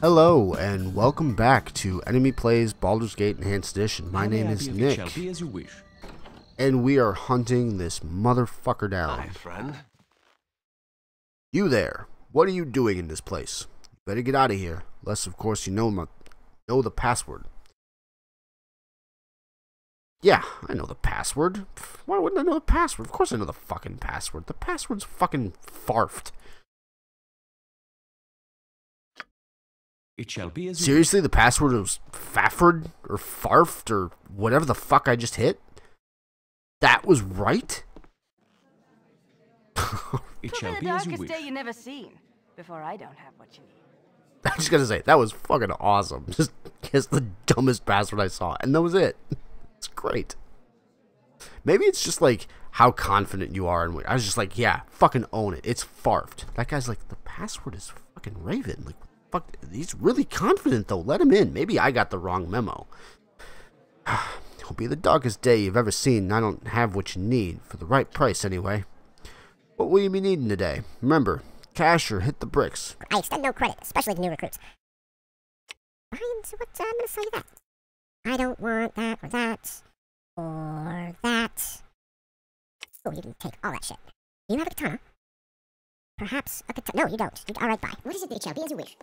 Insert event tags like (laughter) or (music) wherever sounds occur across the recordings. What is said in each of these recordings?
Hello, and welcome back to NME Plays Baldur's Gate Enhanced Edition. My name is Nick, Shall be as you wish. and we are hunting this motherfucker down. Hi, friend. You there, what are you doing in this place? Better get out of here, unless of course you know my, know the password. Yeah, I know the password. Why wouldn't I know the password? Of course I know the fucking password. The password's fucking farfed. It shall be as Seriously, the password was Fafford or Farfed or whatever the fuck I just hit? That was right? wish. It shall the be as you darkest wish. day you never seen. Before I don't have what you need. I just gotta say, that was fucking awesome. (laughs) Just guess the dumbest password I saw, and that was it. (laughs) It's great. Maybe it's just like how confident you are, and I was just like, yeah, fucking own it. It's farfed. That guy's like, the password is fucking Raven. Like, fuck, he's really confident though. Let him in. Maybe I got the wrong memo. (sighs) It'll be the darkest day you've ever seen, I don't have what you need for the right price anyway. What will you be needing today? Remember, cash or hit the bricks. I extend no credit, especially to new recruits. So what, uh, I'm gonna sell you that. I don't want that or that or that. Oh, you can take all that shit. You have a katana? Perhaps a katana. No, you don't. You, all right, bye. What is it? It shall be as you wish.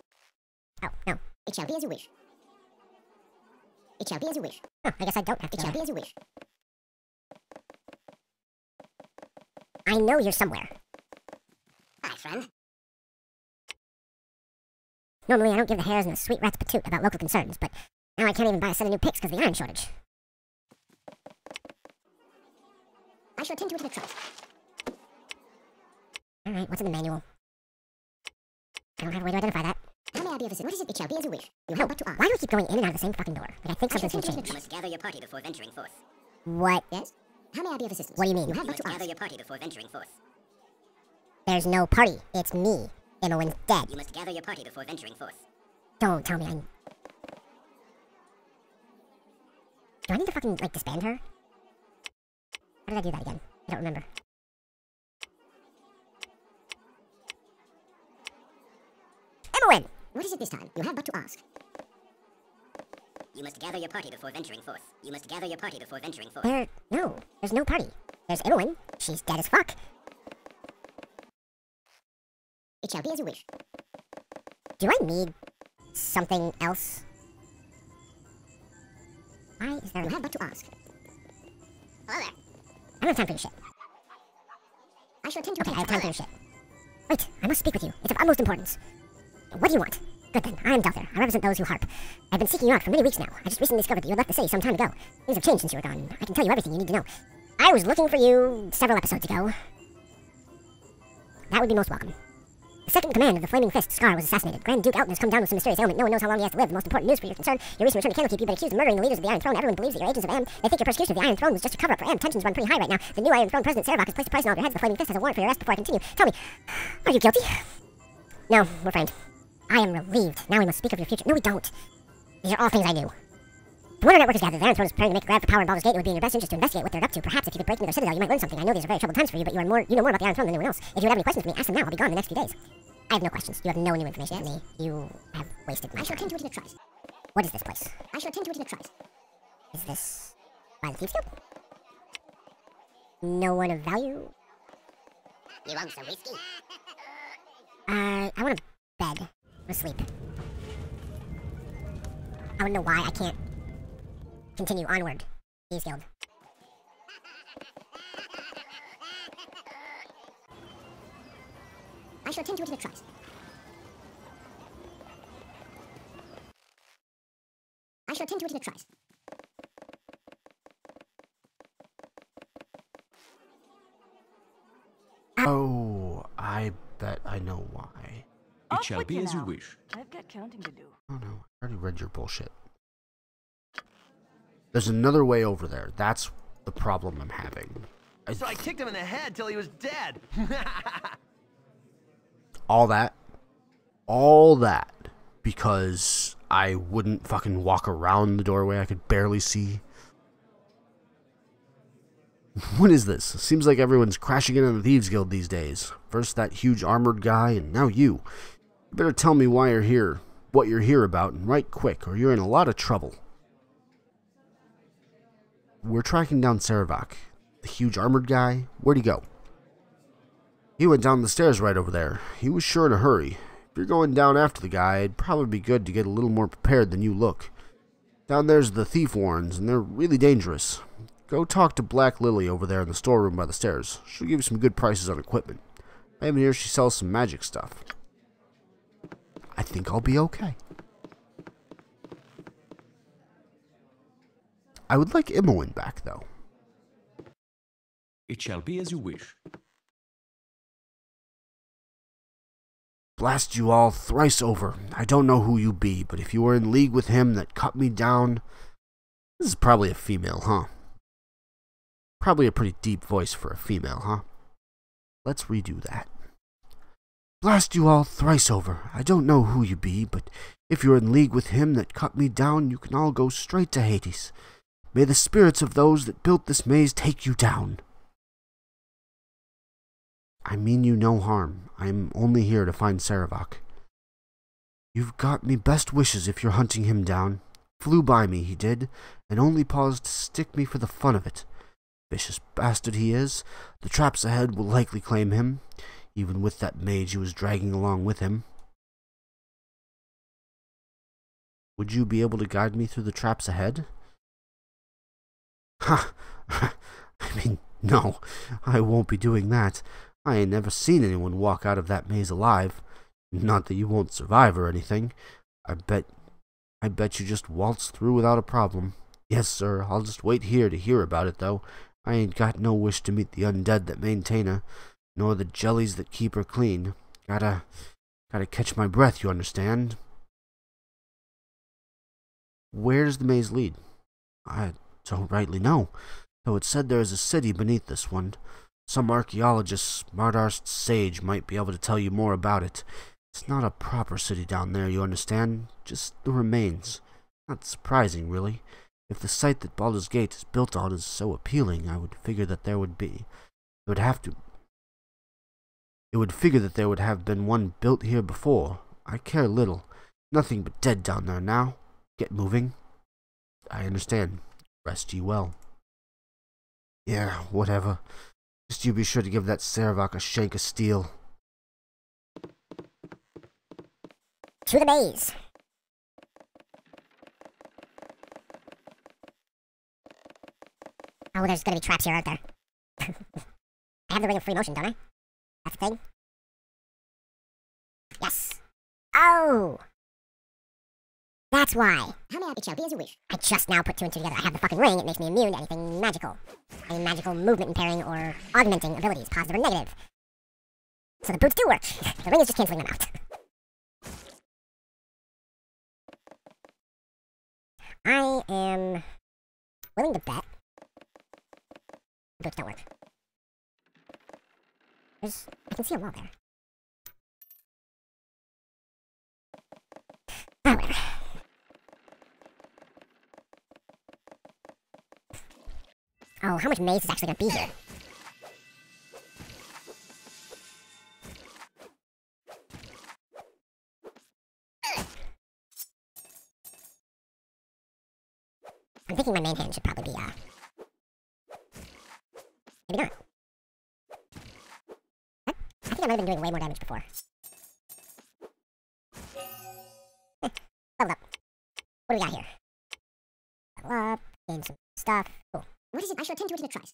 Oh, no. It shall be as you wish. It shall be as you wish. Oh, I guess I don't have to. It shall be as you wish. I know you're somewhere. Hi, friend. Normally, I don't give the hares and the sweet rats patoot about local concerns, but now I can't even buy a set of new picks because of the iron shortage. I shall attend to it in a trice. Alright, what's in the manual? I don't have a way to identify that. How may I be? What is it? It shall be as you wish. You have but to ask. Why do we keep going in and out of the same fucking door? Like, I think something's gonna change. You must gather your party before venturing forth. What? Yes? How may I be of assistance? What do you mean? You must gather your party before venturing forth. There's no party. It's me. Imoen's dead. You must gather your party before venturing forth. Don't tell me I... Do I need to fucking, like, disband her? How did I do that again? I don't remember. Imoen! What is it this time? You have but to ask. You must gather your party before venturing forth. You must gather your party before venturing forth. There... No. There's no party. There's Imoen. She's dead as fuck. It shall be as you wish. Do I need something else? Why is there... You have but to ask. Hello there. I don't have time for your shit. I shall attend to Okay, I have time for your shit. Wait, I must speak with you. It's of utmost importance. What do you want? Good then, I am Delthyr. I represent those who harp. I've been seeking you out for many weeks now. I just recently discovered that you had left the city some time ago. Things have changed since you were gone. I can tell you everything you need to know. I was looking for you several episodes ago. That would be most welcome. The second command of the Flaming Fist, Scar, was assassinated. Grand Duke Eltan has come down with some mysterious ailment. No one knows how long he has to live. The most important news for your concern, your recent return to Candlekeep, you've been accused of murdering the leaders of the Iron Throne. Everyone believes that you're agents of Amn. They think your persecution of the Iron Throne was just a cover-up for Amn. Tensions run pretty high right now. The new Iron Throne President, Sarevok, has placed a price on all your heads. The Flaming Fist has a warrant for your arrest before I continue. Tell me, are you guilty? No, we're friends. I am relieved. Now we must speak of your future. No, we don't. These are all things I knew. The Harper Network has gathered. The Iron Throne is preparing to make a grab for power in Baldur's Gate. It would be in your best interest to investigate what they're up to. Perhaps if you could break into their citadel, you might learn something. I know these are very troubled times for you, but you are more you know more about the Iron Throne than anyone else. If you have any questions for me, ask them now. I'll be gone in the next few days. I have no questions. You have no new information for me. You have wasted my I shall attend to it in a trice. What is this place? I shall attend to it in a trice. Is this by the Thieves Guild? No one of value? You want some whiskey? Uh, I want a bed. I want to sleep. I to know why I can't continue onward. Thieves Guild. I shall attend to it in a trice. I shall attend to it in a trice. Oh, I bet I know why. It Off shall be you as you wish. I've got counting to do. Oh no, I already read your bullshit. There's another way over there. That's the problem I'm having. I, So I kicked him in the head till he was dead. (laughs) all that, all that, because I wouldn't fucking walk around the doorway. I could barely see. What is this? Seems like everyone's crashing in on the Thieves Guild these days. First that huge armored guy, and now you. Better tell me why you're here. what you're here about and right quick, or you're in a lot of trouble. We're tracking down Sarevok, the huge armored guy. Where'd he go? He went down the stairs right over there. He was sure in a hurry. If you're going down after the guy, it'd probably be good to get a little more prepared than you look. Down there's the thief warrens, and they're really dangerous. Go talk to Black Lily over there in the storeroom by the stairs. She'll give you some good prices on equipment. I even hear she sells some magic stuff. I think I'll be okay. I would like Imoen back, though. It shall be as you wish. Blast you all thrice over. I don't know who you be, but if you were in league with him that cut me down. This is probably a female, huh? Probably a pretty deep voice for a female, huh? Let's redo that. Blast you all thrice over. I don't know who you be, but if you're in league with him that cut me down, you can all go straight to Hades. May the spirits of those that built this maze take you down. I mean you no harm. I'm only here to find Sarevok. You've got me best wishes if you're hunting him down. Flew by me, he did, and only paused to stick me for the fun of it. Vicious bastard he is. The traps ahead will likely claim him, even with that mage he was dragging along with him. Would you be able to guide me through the traps ahead? Ha! (laughs) I mean, no, I won't be doing that. I ain't never seen anyone walk out of that maze alive. Not that you won't survive or anything. I bet I bet you just waltz through without a problem. Yes, sir, I'll just wait here to hear about it, though. I ain't got no wish to meet the undead that maintain her, nor the jellies that keep her clean. Gotta gotta catch my breath, you understand? Where does the maze lead? I don't rightly know, though it's said there is a city beneath this one. Some archaeologist, smart-arsed sage, might be able to tell you more about it. It's not a proper city down there, you understand? Just the remains. Not surprising, really. If the site that Baldur's Gate is built on is so appealing, I would figure that there would be. It would have to. It would figure that there would have been one built here before. I care little. Nothing but dead down there now. Get moving. I understand. Rest ye well. Yeah, whatever. Just you be sure to give that Sarevok a shank of steel. To the maze. Oh, there's gonna be traps here, aren't there? (laughs) I have the ring of free motion, don't I? That's the thing? Yes. Oh! That's why. How may I it shall be as you wish. I just now put two and two together. I have the fucking ring. It makes me immune to anything magical. Any magical movement impairing or augmenting abilities, positive or negative. So the boots do work. (laughs) the ring is just canceling them out. I am willing to bet boots don't work. There's, I can see a wall there. Oh, whatever. Oh, how much maze is actually gonna be here? I'm thinking my main hand should probably be, uh... Maybe not. Think I might have been doing way more damage before. Hmm. Leveled up. What do we got here? Level up, gain some stuff. Cool. What is it? I shall attend to it in a.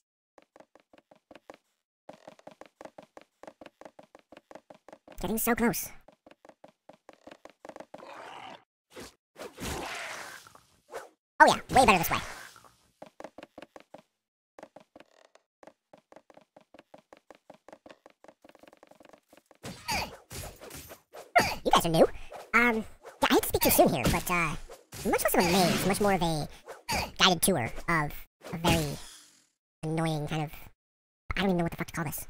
Getting so close. Oh yeah, way better this way. Guys are new. Um, yeah, I hate to speak too soon here, but uh, much less of a maze, much more of a guided tour of a very annoying kind of. I don't even know what the fuck to call this.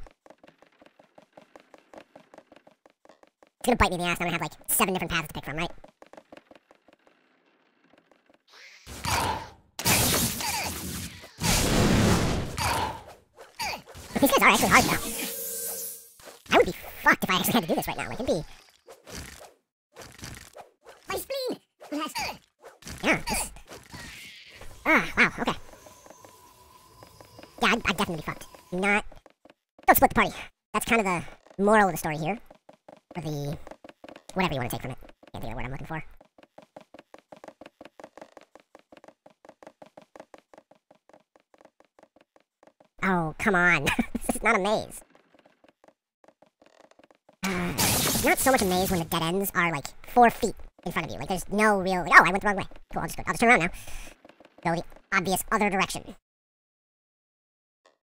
It's gonna bite me in the ass, I'm gonna have like seven different paths to pick from, right? These guys are actually hard. I would be fucked if I actually had to do this right now. Like it'd be. Please, Yeah. This... Ah, wow, okay. Yeah, I'd, I'd definitely be fucked. Do not... Don't split the party. That's kind of the moral of the story here. Or the... Whatever you want to take from it. Can't think of the word I'm looking for. Oh, come on. (laughs) this is not a maze. Uh, not so much a maze when the dead ends are like four feet in front of you. Like there's no real like, oh, I went the wrong way. Cool, I'll just go, I'll just turn around now. Go the obvious other direction.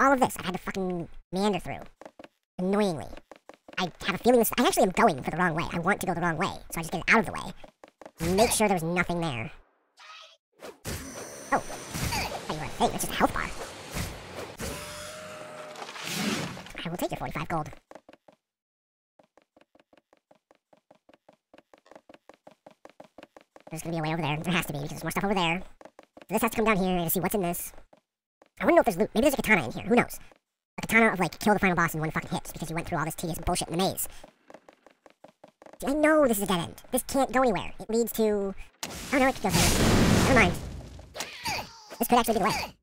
All of this I've had to fucking meander through. Annoyingly. I have a feeling this I actually am going for the wrong way. I want to go the wrong way. So I just get it out of the way. Make sure there's nothing there. Oh. Thought you were a thing, it's just a health bar. I will take your 45 gold. There's gonna be a way over there. There has to be, because there's more stuff over there. So this has to come down here to see what's in this. I wouldn't know if there's loot. Maybe there's a katana in here. Who knows? A katana of, like, kill the final boss in one fucking hit, because you went through all this tedious bullshit in the maze. I know this is a dead end. This can't go anywhere. It leads to... Oh, no, it could go there. Never mind. This could actually be the way.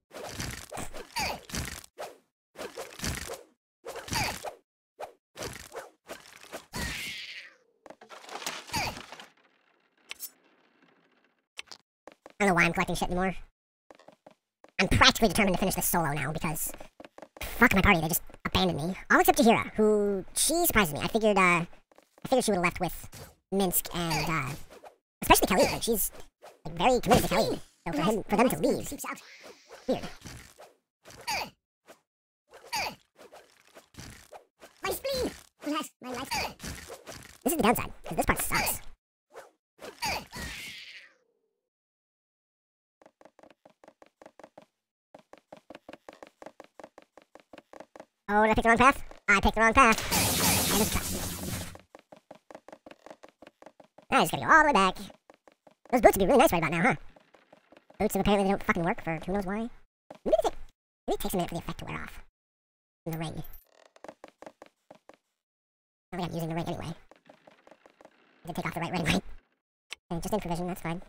I don't know why I'm collecting shit anymore. I'm practically determined to finish this solo now because fuck my party, they just abandoned me. All except Jaheira, who she surprised me. I figured uh I figured she would have left with Minsk and uh especially Khalid. Like she's like very committed to Khalid. So for him for them to leave. Weird. My spleen! My life. This is the downside, because this part sucks. Oh, did I pick the wrong path? I picked the wrong path. And it's tough. I just gotta go all the way back. Those boots would be really nice right about now, huh? Boots, and apparently don't fucking work for who knows why. Maybe, take, it takes a minute for the effect to wear off. In the ring. I think I'm using the ring anyway. I did take off the right ring, right? Okay, just in for vision, that's fine.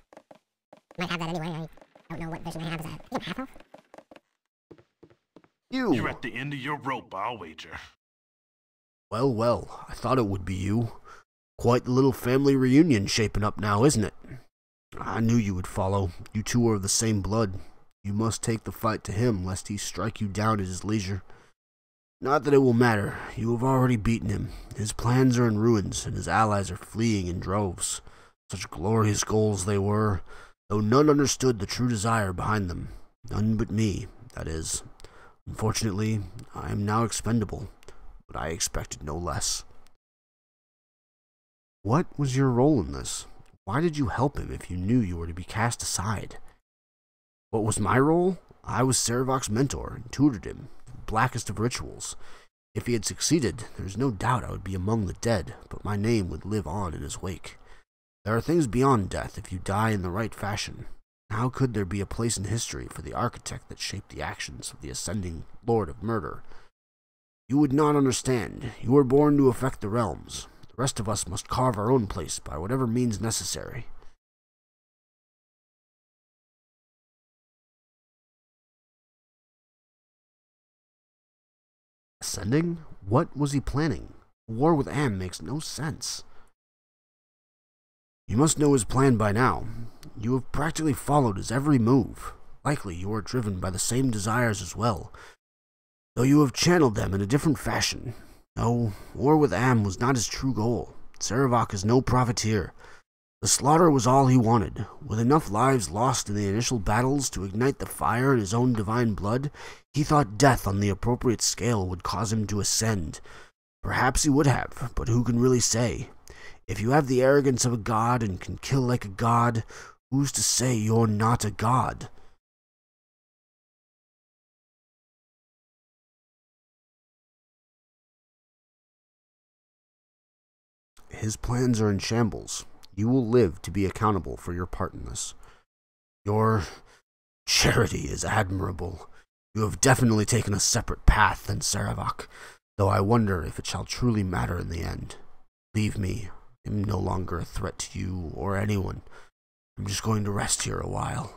Might have that anyway, I don't know what vision I have. Is that, I'm half health? You. You're at the end of your rope, I'll wager. Well, well, I thought it would be you. Quite the little family reunion shaping up now, isn't it? I knew you would follow. You two are of the same blood. You must take the fight to him, lest he strike you down at his leisure. Not that it will matter. You have already beaten him. His plans are in ruins, and his allies are fleeing in droves. Such glorious goals they were, though none understood the true desire behind them. None but me, that is. Unfortunately, I am now expendable, but I expected no less. What was your role in this? Why did you help him if you knew you were to be cast aside? What was my role? I was Sarevok's mentor and tutored him, blackest of rituals. If he had succeeded, there's no doubt I would be among the dead, but my name would live on in his wake. There are things beyond death if you die in the right fashion. How could there be a place in history for the architect that shaped the actions of the ascending Lord of Murder? You would not understand. You were born to affect the realms. The rest of us must carve our own place by whatever means necessary. Ascending? What was he planning? War with Amn makes no sense. You must know his plan by now. You have practically followed his every move. Likely you are driven by the same desires as well, though you have channeled them in a different fashion. No, war with Amn was not his true goal. Sarevok is no profiteer. The slaughter was all he wanted. With enough lives lost in the initial battles to ignite the fire in his own divine blood, he thought death on the appropriate scale would cause him to ascend. Perhaps he would have, but who can really say? If you have the arrogance of a god and can kill like a god, who's to say you're not a god? His plans are in shambles. You will live to be accountable for your part in this. Your charity is admirable. You have definitely taken a separate path than Sarevok, though I wonder if it shall truly matter in the end. Leave me. Am no longer a threat to you or anyone. I'm just going to rest here a while.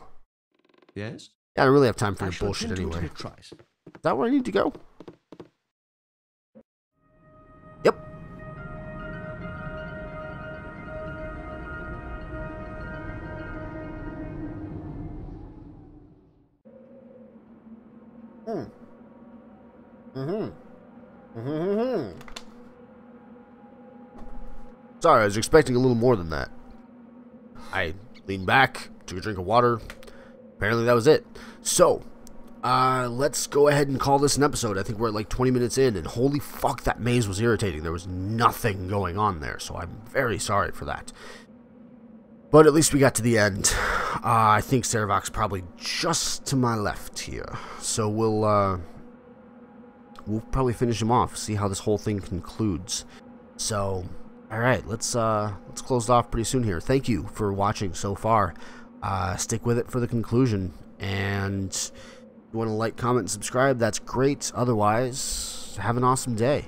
Yes? Yeah, I don't really have time for I your bullshit attend to it anyway. Is that where I need to go? Yep. Hmm. Mm-hmm. Mm-hmm. Sorry, I was expecting a little more than that. I leaned back, took a drink of water. Apparently that was it. So, uh, let's go ahead and call this an episode. I think we're at like 20 minutes in, and holy fuck, that maze was irritating. There was nothing going on there, so I'm very sorry for that. But at least we got to the end. Uh, I think Sarevok's probably just to my left here. So we'll, uh, we'll probably finish him off, see how this whole thing concludes. So, alright, let's, uh, let's close it off pretty soon here. Thank you for watching so far. Uh, stick with it for the conclusion, and if you want to like, comment, and subscribe, that's great. Otherwise, have an awesome day.